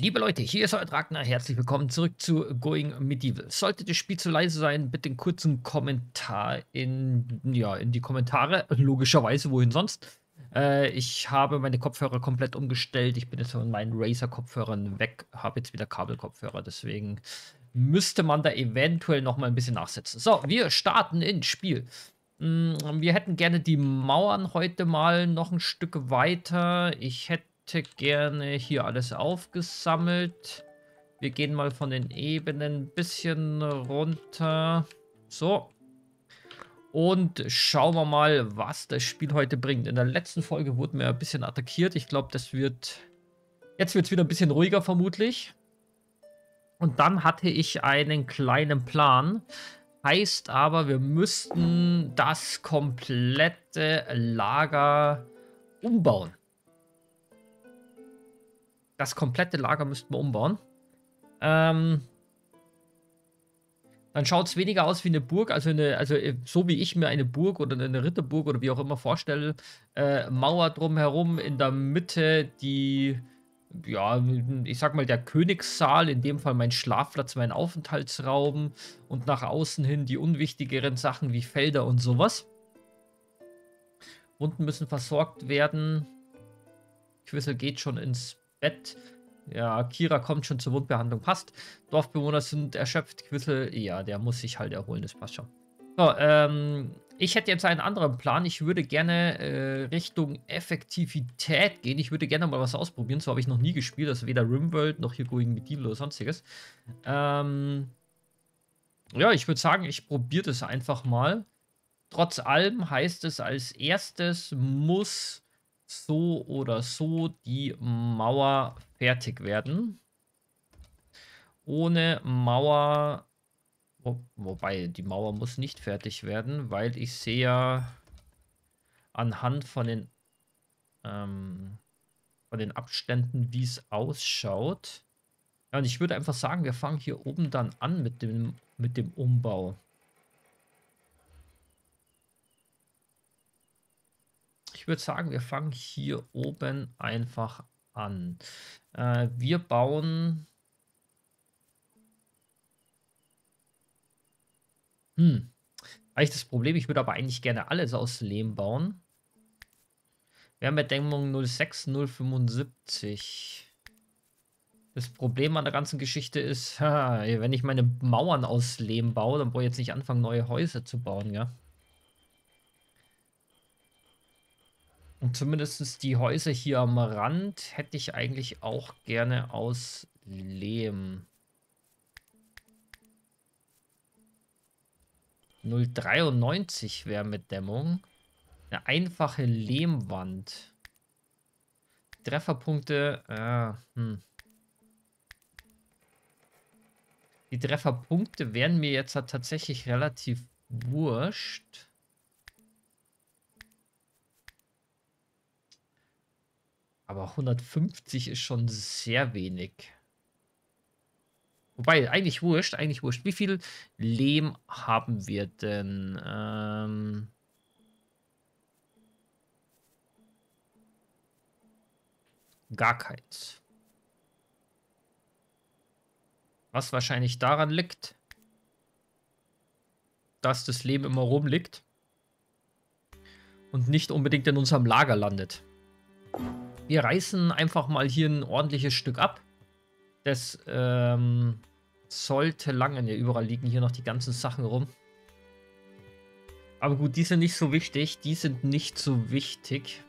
Liebe Leute, hier ist euer Dragner. Herzlich willkommen zurück zu Going Medieval. Sollte das Spiel zu leise sein, bitte einen kurzen Kommentar in, ja, in die Kommentare. Logischerweise, wohin sonst. Äh, ich habe meine Kopfhörer komplett umgestellt. Ich bin jetzt von meinen Razer-Kopfhörern weg, habe jetzt wieder Kabelkopfhörer. Deswegen müsste man da eventuell noch mal ein bisschen nachsetzen. So, wir starten ins Spiel. Mm, wir hätten gerne die Mauern heute mal noch ein Stück weiter. Ich hätte hätte gerne hier alles aufgesammelt. Wir gehen mal von den Ebenen ein bisschen runter. So. Und schauen wir mal, was das Spiel heute bringt. In der letzten Folge wurden wir ein bisschen attackiert. Ich glaube, das wird... Jetzt wird es wieder ein bisschen ruhiger vermutlich. Und dann hatte ich einen kleinen Plan. Heißt aber, wir müssten das komplette Lager umbauen. Das komplette Lager müssten wir umbauen. Ähm, dann schaut es weniger aus wie eine Burg, also, eine, also äh, so wie ich mir eine Burg oder eine Ritterburg oder wie auch immer vorstelle. Äh, Mauer drumherum, in der Mitte die, ja, ich sag mal, der Königssaal, in dem Fall mein Schlafplatz, mein Aufenthaltsraum und nach außen hin die unwichtigeren Sachen wie Felder und sowas. Unten müssen versorgt werden. Quissel geht schon ins Bett. Ja, Kira kommt schon zur Wundbehandlung, passt. Dorfbewohner sind erschöpft. Quissel, ja, der muss sich halt erholen, das passt schon. So, ähm, ich hätte jetzt einen anderen Plan. Ich würde gerne äh, Richtung Effektivität gehen. Ich würde gerne mal was ausprobieren. So habe ich noch nie gespielt. Also weder Rimworld noch hier Going Medieval oder sonstiges. Ähm, ja, ich würde sagen, ich probiere das einfach mal. Trotz allem heißt es als erstes muss so oder so die Mauer fertig werden. Ohne Mauer, wo, wobei die Mauer muss nicht fertig werden, weil ich sehe ja anhand von den, ähm, von den Abständen, wie es ausschaut. Ja, und ich würde einfach sagen, wir fangen hier oben dann an mit dem, mit dem Umbau. Würde sagen, wir fangen hier oben einfach an. Äh, wir bauen... Hm. Eigentlich das Problem, ich würde aber eigentlich gerne alles aus Lehm bauen. Wärmedämmung 06, 075. Das Problem an der ganzen Geschichte ist, wenn ich meine Mauern aus Lehm baue, dann brauche ich jetzt nicht anfangen, neue Häuser zu bauen, ja. Und zumindest die Häuser hier am Rand hätte ich eigentlich auch gerne aus Lehm. 093 Wärmedämmung. Eine einfache Lehmwand. Trefferpunkte. Äh, hm. Die Trefferpunkte wären mir jetzt tatsächlich relativ wurscht. Aber 150 ist schon sehr wenig. Wobei, eigentlich wurscht, eigentlich wurscht. Wie viel Lehm haben wir denn? Ähm gar keins. Was wahrscheinlich daran liegt, dass das Leben immer rumliegt und nicht unbedingt in unserem Lager landet. Wir reißen einfach mal hier ein ordentliches Stück ab. Das ähm, sollte lange. Ne, überall liegen hier noch die ganzen Sachen rum. Aber gut, die sind nicht so wichtig. Die sind nicht so wichtig.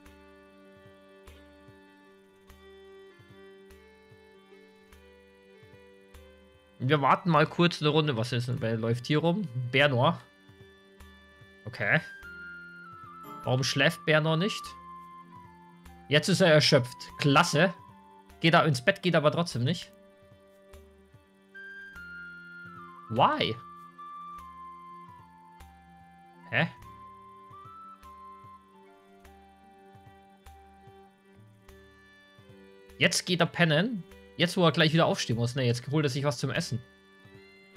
Wir warten mal kurz eine Runde. Was ist denn? Wer läuft hier rum? Bernor. Okay. Warum schläft Bernor nicht? Jetzt ist er erschöpft. Klasse. Geht er ins Bett, geht aber trotzdem nicht. Why? Hä? Jetzt geht er pennen. Jetzt, wo er gleich wieder aufstehen muss. Ne, jetzt holt er sich was zum Essen.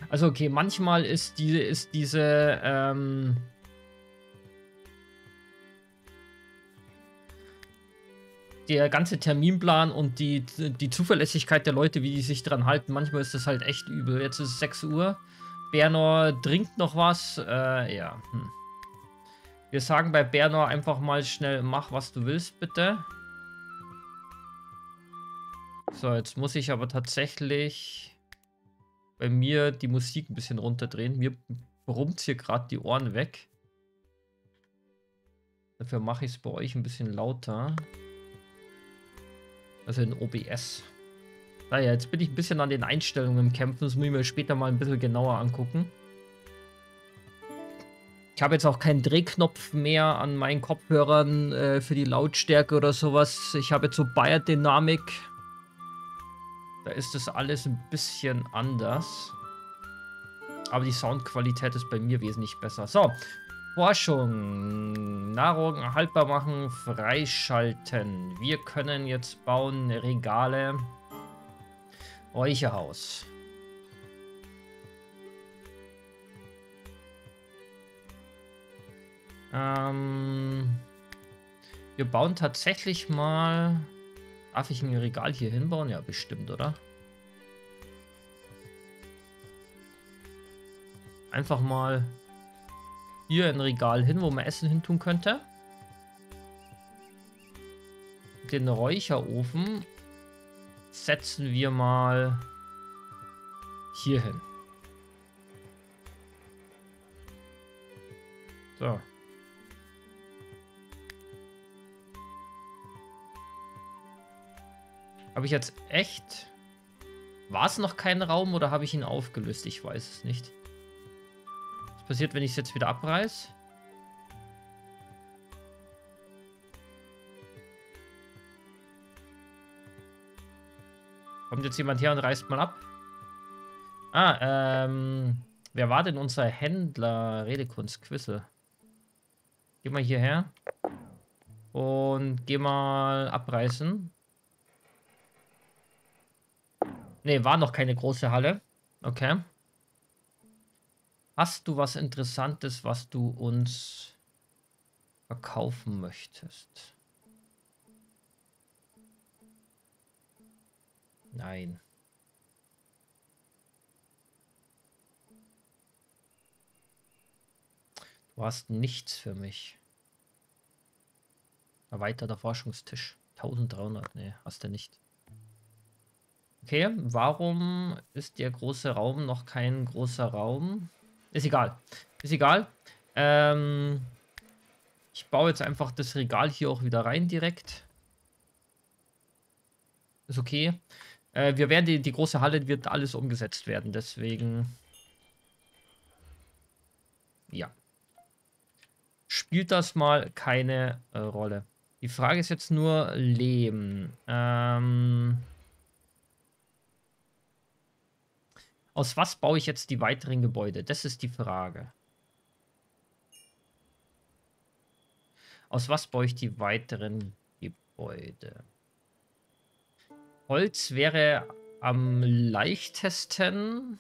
Also, okay, manchmal ist, die, ist diese, ähm, der ganze Terminplan und die, die Zuverlässigkeit der Leute, wie die sich dran halten, manchmal ist das halt echt übel. Jetzt ist es 6 Uhr. Bernor trinkt noch was. Äh, ja. Hm. Wir sagen bei Bernor einfach mal schnell, mach was du willst, bitte. So, jetzt muss ich aber tatsächlich bei mir die Musik ein bisschen runterdrehen. Mir brummt hier gerade die Ohren weg. Dafür mache ich es bei euch ein bisschen lauter. Also in OBS. Naja, jetzt bin ich ein bisschen an den Einstellungen im Kämpfen. Das muss ich mir später mal ein bisschen genauer angucken. Ich habe jetzt auch keinen Drehknopf mehr an meinen Kopfhörern äh, für die Lautstärke oder sowas. Ich habe jetzt so Bayer-Dynamik. Da ist das alles ein bisschen anders. Aber die Soundqualität ist bei mir wesentlich besser. So, Forschung. Nahrung haltbar machen, freischalten. Wir können jetzt bauen Regale. Räucherhaus. Ähm, wir bauen tatsächlich mal... Darf ich ein Regal hier hinbauen? Ja, bestimmt, oder? Einfach mal hier ein Regal hin, wo man Essen hin tun könnte. Den Räucherofen setzen wir mal hier hin. So. Habe ich jetzt echt... War es noch kein Raum oder habe ich ihn aufgelöst? Ich weiß es nicht. Was passiert, wenn ich es jetzt wieder abreiß? Kommt jetzt jemand her und reißt mal ab? Ah, ähm... Wer war denn unser Händler? Redekunst, Quissel. Geh mal hierher. Und geh mal abreißen. Ne, war noch keine große Halle. Okay. Hast du was Interessantes, was du uns verkaufen möchtest? Nein. Du hast nichts für mich. Erweiterter Forschungstisch. 1300. Nee, hast du nicht. Okay, warum ist der große Raum noch kein großer Raum? Ist egal. Ist egal. Ähm, ich baue jetzt einfach das Regal hier auch wieder rein direkt. Ist okay. Äh, wir werden die, die große Halle wird alles umgesetzt werden, deswegen. Ja. Spielt das mal keine äh, Rolle. Die Frage ist jetzt nur Lehm. Ähm. Aus was baue ich jetzt die weiteren Gebäude? Das ist die Frage. Aus was baue ich die weiteren Gebäude? Holz wäre am leichtesten.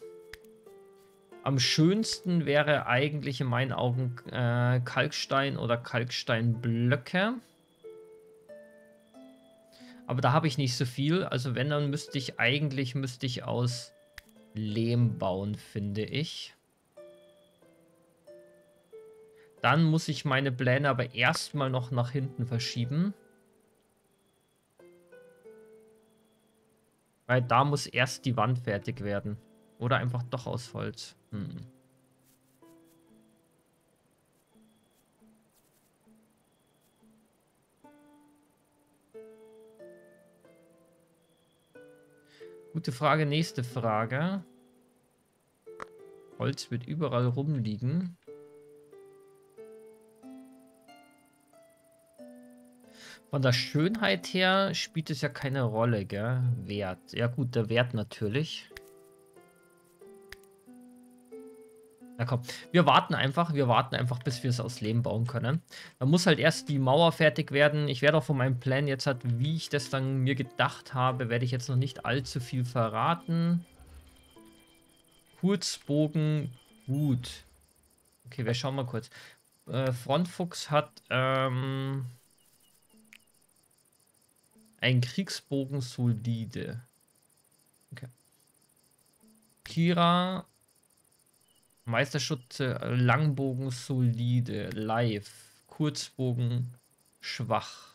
Am schönsten wäre eigentlich in meinen Augen äh, Kalkstein oder Kalksteinblöcke. Aber da habe ich nicht so viel. Also wenn, dann müsste ich eigentlich müsste ich aus Lehm bauen, finde ich. Dann muss ich meine Pläne aber erstmal noch nach hinten verschieben. Weil da muss erst die Wand fertig werden. Oder einfach doch aus Holz. Hm. Gute Frage, nächste Frage. Holz wird überall rumliegen. Von der Schönheit her spielt es ja keine Rolle, gell? Wert. Ja gut, der Wert natürlich. Na komm, wir warten einfach, wir warten einfach, bis wir es aus Lehm bauen können. Da muss halt erst die Mauer fertig werden. Ich werde auch von meinem Plan jetzt halt, wie ich das dann mir gedacht habe, werde ich jetzt noch nicht allzu viel verraten. Kurzbogen, gut. Okay, wir schauen mal kurz. Äh, Frontfuchs hat, ähm... Ein Kriegsbogen solide. Okay. Kira. Meisterschutze, Langbogen solide. Live. Kurzbogen schwach.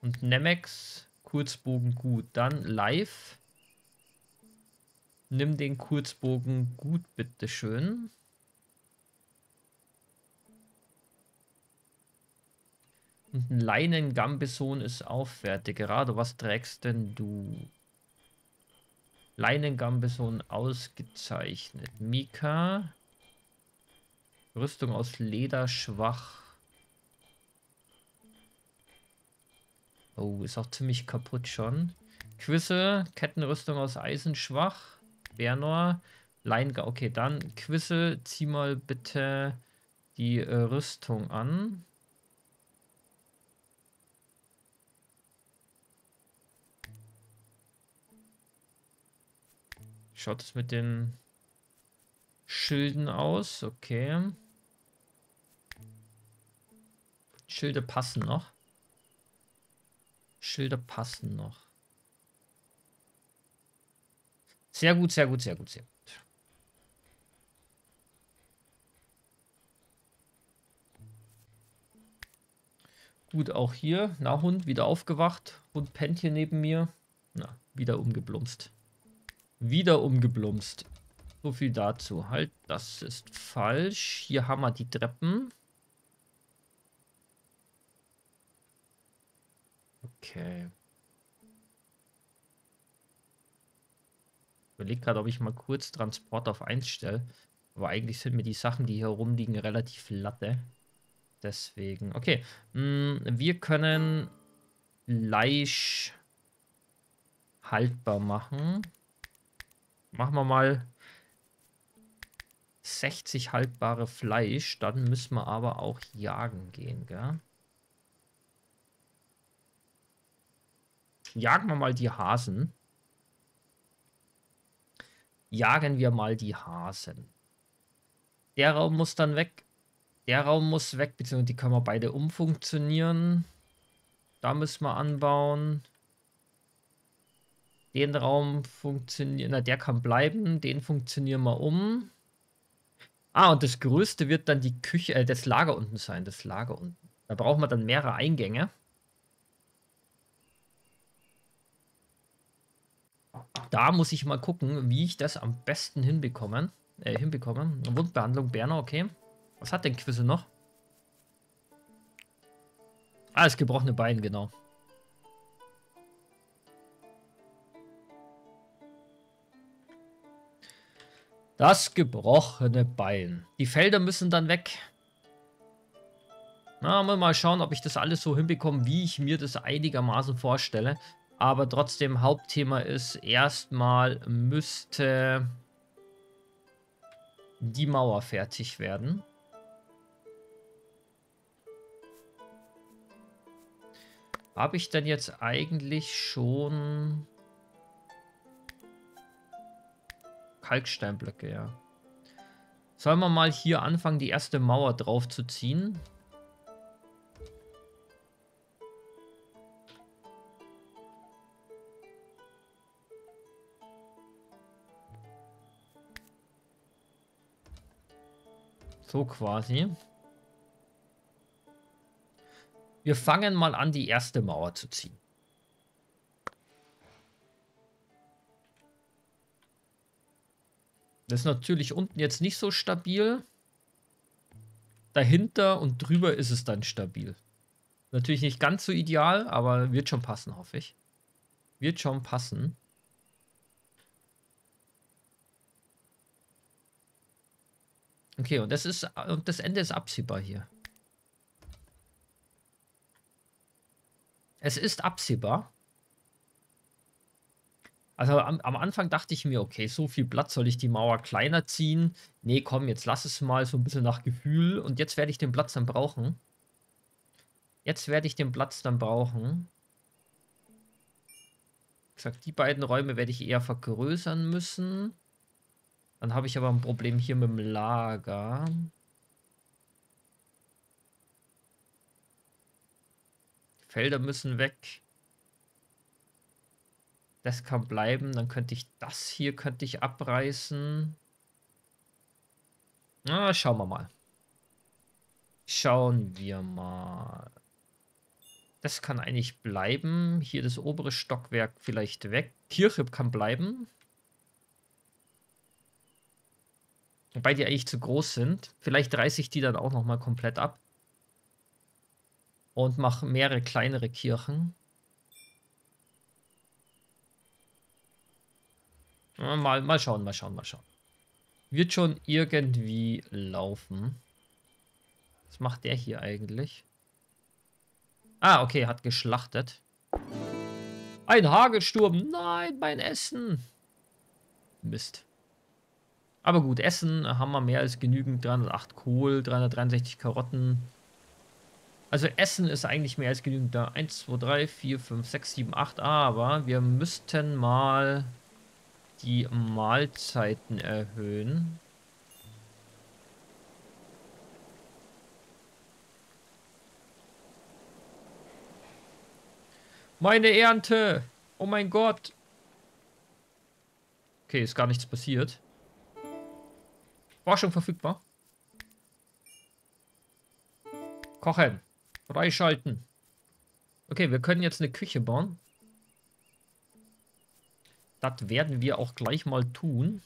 Und Nemex, Kurzbogen gut. Dann live. Nimm den Kurzbogen gut, bitteschön. Und ein Leinen-Gambison ist aufwertig. Gerade was trägst denn du? Leinen-Gambison ausgezeichnet. Mika. Rüstung aus Leder schwach. Oh, ist auch ziemlich kaputt schon. Quisse, Kettenrüstung aus Eisen schwach. Bernor, Leinga. Okay, dann Quisse, zieh mal bitte die äh, Rüstung an. Schaut es mit den Schilden aus? Okay. Schilde passen noch. Schilder passen noch. Sehr gut, sehr gut, sehr gut, sehr gut. Gut, auch hier. Na, Hund, wieder aufgewacht. Hund pennt hier neben mir. Na, wieder umgeblumst. Wieder umgeblumst. So viel dazu. Halt, das ist falsch. Hier haben wir die Treppen. Okay. Überlege gerade, ob ich mal kurz Transport auf 1 stelle. Aber eigentlich sind mir die Sachen, die hier rumliegen, relativ latte. Deswegen, okay. Mm, wir können Fleisch haltbar machen. Machen wir mal 60 haltbare Fleisch. Dann müssen wir aber auch jagen gehen, gell? Jagen wir mal die Hasen. Jagen wir mal die Hasen. Der Raum muss dann weg. Der Raum muss weg, beziehungsweise die können wir beide umfunktionieren. Da müssen wir anbauen. Den Raum funktioniert, na der kann bleiben. Den funktionieren wir um. Ah, und das größte wird dann die Küche, äh, das Lager unten sein. Das Lager unten. Da brauchen wir dann mehrere Eingänge. Da muss ich mal gucken, wie ich das am besten hinbekomme. Äh, hinbekomme. Wundbehandlung Berner, okay. Was hat denn Quisse noch? Ah, das gebrochene Bein, genau. Das gebrochene Bein. Die Felder müssen dann weg. Na, mal schauen, ob ich das alles so hinbekomme, wie ich mir das einigermaßen vorstelle. Aber trotzdem, Hauptthema ist, erstmal müsste die Mauer fertig werden. Habe ich denn jetzt eigentlich schon Kalksteinblöcke, ja. Sollen wir mal hier anfangen, die erste Mauer drauf zu ziehen? So quasi. Wir fangen mal an, die erste Mauer zu ziehen. Das ist natürlich unten jetzt nicht so stabil. Dahinter und drüber ist es dann stabil. Natürlich nicht ganz so ideal, aber wird schon passen, hoffe ich. Wird schon passen. Okay, und das ist und das Ende ist absehbar hier. Es ist absehbar. Also am, am, Anfang dachte ich mir, okay, so viel Platz soll ich die Mauer kleiner ziehen. Nee, komm, jetzt lass es mal so ein bisschen nach Gefühl. Und jetzt werde ich den Platz dann brauchen. Jetzt werde ich den Platz dann brauchen. Wie gesagt, die beiden Räume werde ich eher vergrößern müssen. Dann habe ich aber ein Problem hier mit dem Lager. Felder müssen weg. Das kann bleiben. Dann könnte ich das hier könnte ich abreißen. Na, schauen wir mal. Schauen wir mal. Das kann eigentlich bleiben. Hier das obere Stockwerk vielleicht weg. Kirche kann bleiben. Wobei die eigentlich zu groß sind. Vielleicht reiße ich die dann auch nochmal komplett ab. Und mache mehrere kleinere Kirchen. Mal, mal schauen, mal schauen, mal schauen. Wird schon irgendwie laufen. Was macht der hier eigentlich? Ah, okay, hat geschlachtet. Ein Hagelsturm. Nein, mein Essen. Mist. Aber gut, Essen haben wir mehr als genügend. 308 Kohl, 363 Karotten. Also Essen ist eigentlich mehr als genügend da. 1, 2, 3, 4, 5, 6, 7, 8. Aber wir müssten mal die Mahlzeiten erhöhen. Meine Ernte! Oh mein Gott! Okay, ist gar nichts passiert. Forschung verfügbar. Kochen. Freischalten. Okay, wir können jetzt eine Küche bauen. Das werden wir auch gleich mal tun.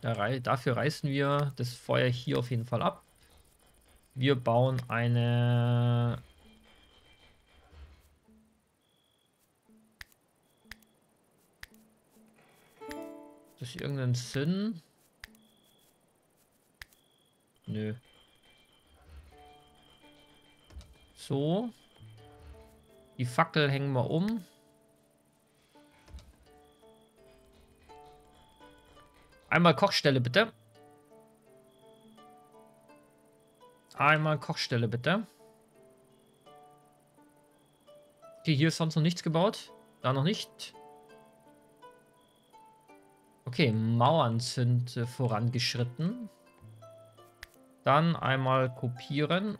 dafür reißen wir das Feuer hier auf jeden Fall ab. Wir bauen eine... Das ist irgendeinen Sinn? Nö. So. Die Fackel hängen wir um. Einmal Kochstelle bitte. Einmal Kochstelle bitte. Okay, hier ist sonst noch nichts gebaut. Da noch nicht. Okay, Mauern sind äh, vorangeschritten. Dann einmal kopieren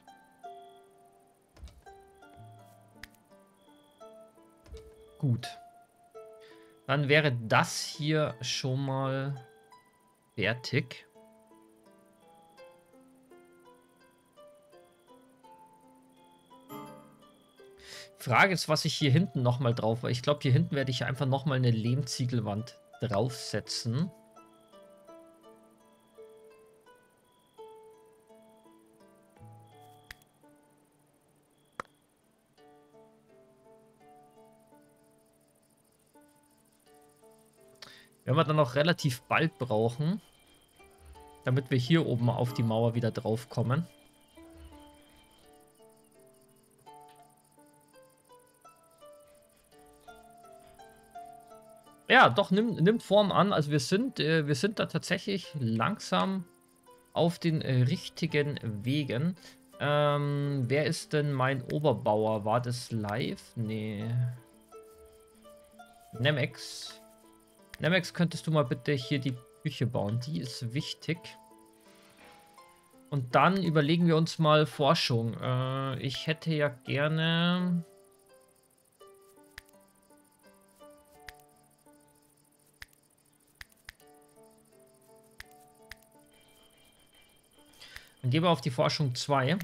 Gut. Dann wäre das hier schon mal fertig. Frage ist, was ich hier hinten nochmal drauf war. Ich glaube, hier hinten werde ich einfach nochmal eine Lehmziegelwand draufsetzen. Werden wir dann auch relativ bald brauchen, damit wir hier oben auf die Mauer wieder drauf kommen. Ja, doch, nimmt, nimmt Form an. Also wir sind, äh, wir sind da tatsächlich langsam auf den äh, richtigen Wegen. Ähm, wer ist denn mein Oberbauer? War das live? Nee. Nemex. Nemex, könntest du mal bitte hier die Küche bauen? Die ist wichtig. Und dann überlegen wir uns mal Forschung. Äh, ich hätte ja gerne... Dann gehen wir auf die Forschung 2.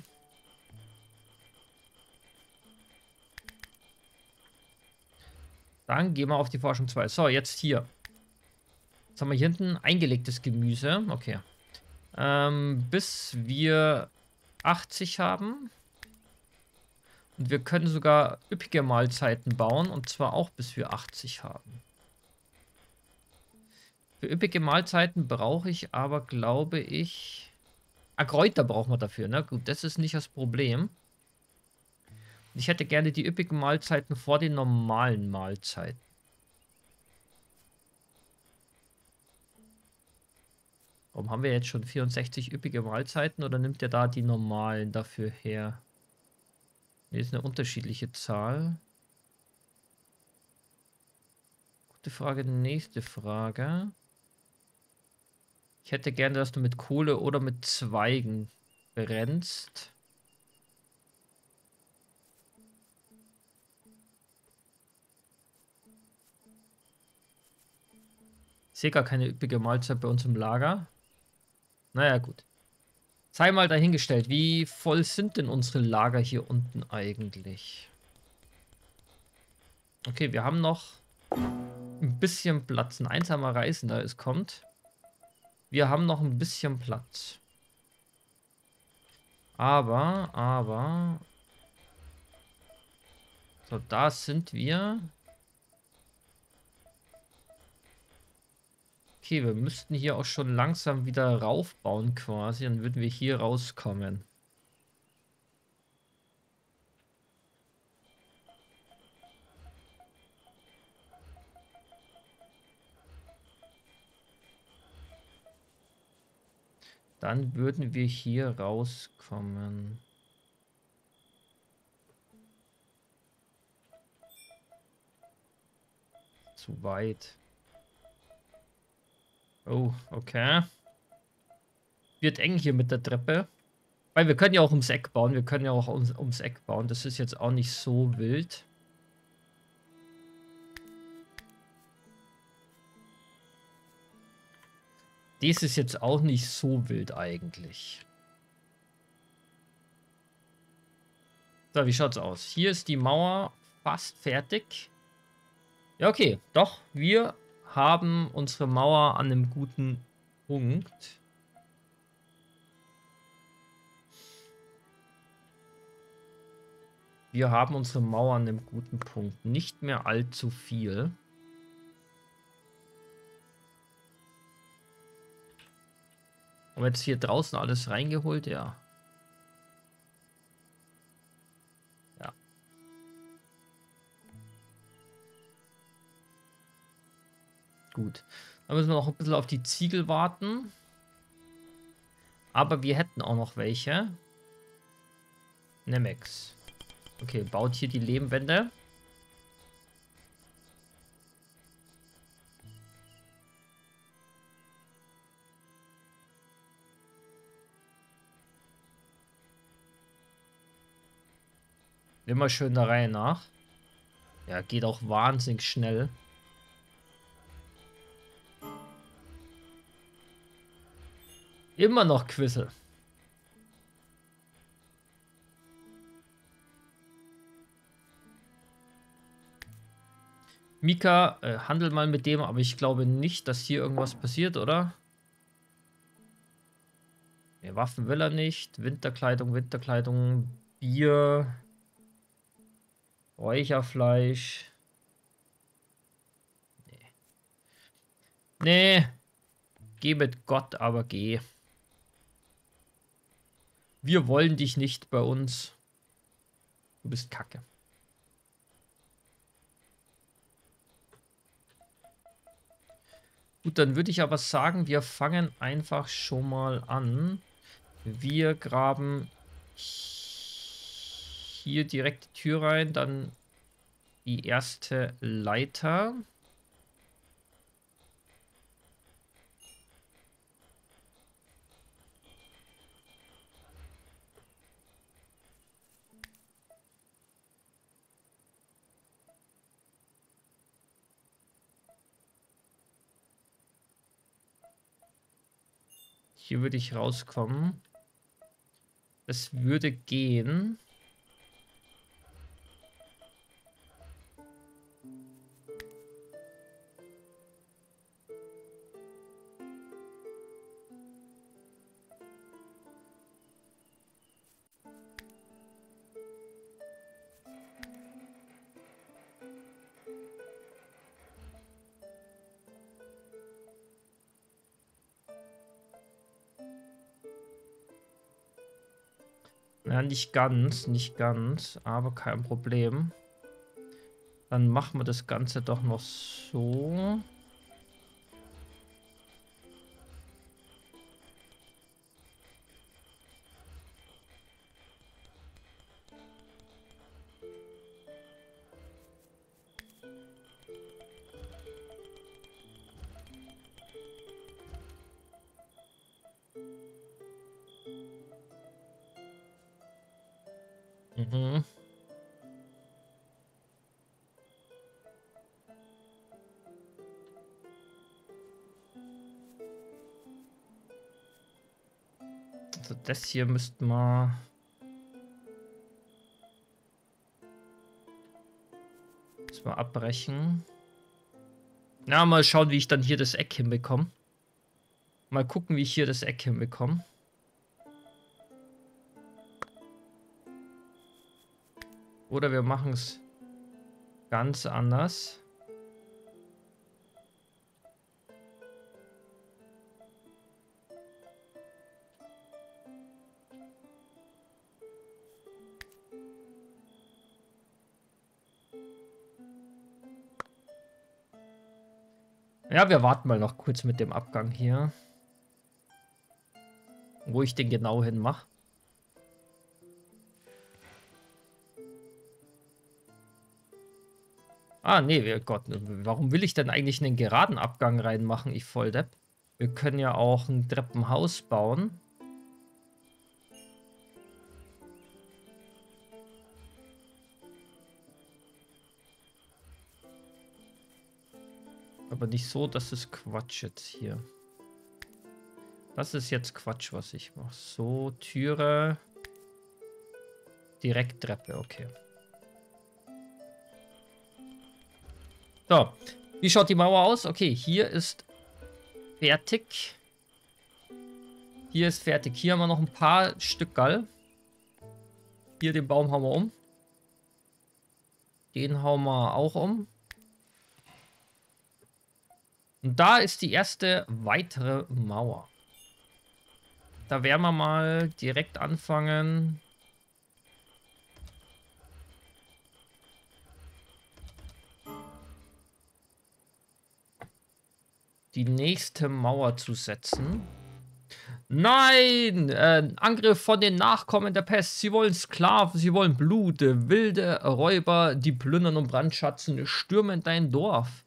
Dann gehen wir auf die Forschung 2. So, jetzt hier. Jetzt haben wir hier hinten eingelegtes Gemüse. Okay. Ähm, bis wir 80 haben. Und wir können sogar üppige Mahlzeiten bauen. Und zwar auch bis wir 80 haben. Für üppige Mahlzeiten brauche ich aber, glaube ich... Ah, Kräuter brauchen wir dafür. Ne? gut, das ist nicht das Problem. Ich hätte gerne die üppigen Mahlzeiten vor den normalen Mahlzeiten. Warum haben wir jetzt schon 64 üppige Mahlzeiten oder nimmt er da die normalen dafür her? Hier ist eine unterschiedliche Zahl. Gute Frage, nächste Frage. Ich hätte gerne, dass du mit Kohle oder mit Zweigen brennst. Ich sehe gar keine üppige Mahlzeit bei uns im Lager. Naja, gut. Sei mal dahingestellt, wie voll sind denn unsere Lager hier unten eigentlich? Okay, wir haben noch ein bisschen Platz. Ein einsamer Reisender ist kommt. Wir haben noch ein bisschen Platz. Aber, aber... So, da sind wir. Okay, wir müssten hier auch schon langsam wieder raufbauen quasi. Dann würden wir hier rauskommen. Dann würden wir hier rauskommen. Zu weit. Oh, okay. Wird eng hier mit der Treppe. Weil wir können ja auch ums Eck bauen. Wir können ja auch ums, ums Eck bauen. Das ist jetzt auch nicht so wild. Dies ist jetzt auch nicht so wild eigentlich. So, wie schaut's aus? Hier ist die Mauer fast fertig. Ja, okay. Doch, wir haben unsere Mauer an einem guten Punkt. Wir haben unsere Mauer an einem guten Punkt. Nicht mehr allzu viel. Haben wir jetzt hier draußen alles reingeholt? Ja. Ja. Gut. Dann müssen wir noch ein bisschen auf die Ziegel warten. Aber wir hätten auch noch welche. Nemex. Okay, baut hier die Lehmwände. Immer schön der Reihe nach. Ja, geht auch wahnsinnig schnell. Immer noch Quizze. Mika, äh, handel mal mit dem, aber ich glaube nicht, dass hier irgendwas passiert, oder? Ja, Waffen will er nicht. Winterkleidung, Winterkleidung, Bier. Räucherfleisch. Nee. Nee. Geh mit Gott, aber geh. Wir wollen dich nicht bei uns. Du bist kacke. Gut, dann würde ich aber sagen, wir fangen einfach schon mal an. Wir graben hier direkt die Tür rein, dann die erste Leiter. Hier würde ich rauskommen. Es würde gehen. Ja, nicht ganz, nicht ganz, aber kein Problem. Dann machen wir das Ganze doch noch so. Das hier müssten wir... Müssen wir abbrechen. Na, mal schauen, wie ich dann hier das Eck hinbekomme. Mal gucken, wie ich hier das Eck hinbekomme. Oder wir machen es ganz anders. Ja, wir warten mal noch kurz mit dem Abgang hier. Wo ich den genau hin mache. Ah, nee, Gott, warum will ich denn eigentlich einen geraden Abgang reinmachen, ich Volldepp? Wir können ja auch ein Treppenhaus bauen. Aber nicht so, das ist Quatsch jetzt hier. Das ist jetzt Quatsch, was ich mache. So, Türe. Direkt Treppe, okay. So, wie schaut die Mauer aus? Okay, hier ist fertig. Hier ist fertig. Hier haben wir noch ein paar Stück Gall. Hier den Baum hauen wir um. Den hauen wir auch um. Und da ist die erste weitere Mauer. Da werden wir mal direkt anfangen. Die nächste Mauer zu setzen. Nein! Äh, Angriff von den Nachkommen der Pest. Sie wollen Sklaven, sie wollen Blut, wilde Räuber, die plündern und brandschatzen, stürmen dein Dorf.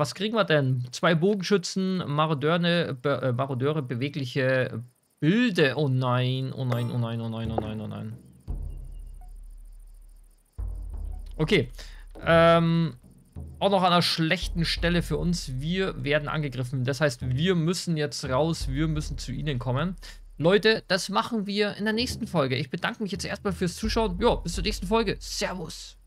Was kriegen wir denn? Zwei Bogenschützen, Marodeure, Be äh, Marodeure bewegliche Bilde. Oh nein, oh nein, oh nein, oh nein, oh nein, oh nein. Okay. Ähm, auch noch an einer schlechten Stelle für uns. Wir werden angegriffen. Das heißt, wir müssen jetzt raus. Wir müssen zu ihnen kommen. Leute, das machen wir in der nächsten Folge. Ich bedanke mich jetzt erstmal fürs Zuschauen. Ja, bis zur nächsten Folge. Servus.